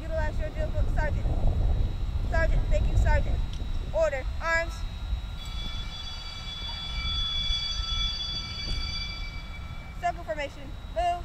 utilize your drill book. Sergeant. Sergeant, thank you, Sergeant. Order, arms. Circle formation, move.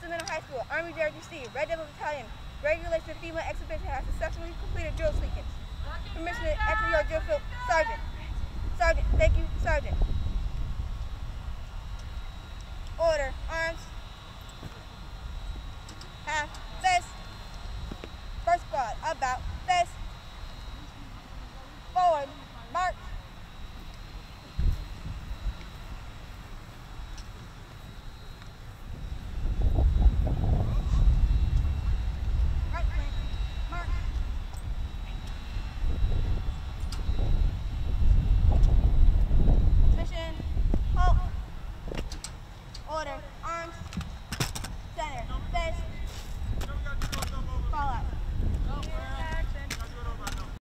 Middle High School, Army JROTC, Red Devil Battalion, Regulation female exhibition has successfully completed drill sequence. Permission to enter your drill field. Sergeant. Sergeant, thank you, Sergeant. Order, arms,